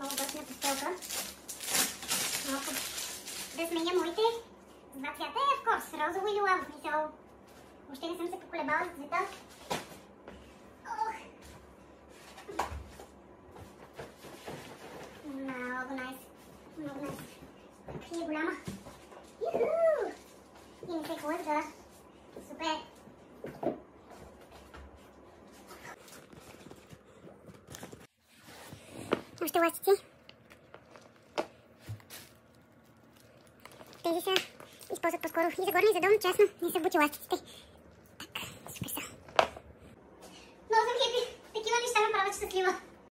Много готина постелка. Малко да сменя моите два цвята е в курс. Розово или лаво. Мисъл, въобще не съм се поколебала за цвета. Много найс. Много найс. Какви е голяма. Юху! И не се хлъзга. Супер. още ластици. Тези са използват по-скоро и за горный и за дом, част, но не са в бутиластиците. Така, супер са.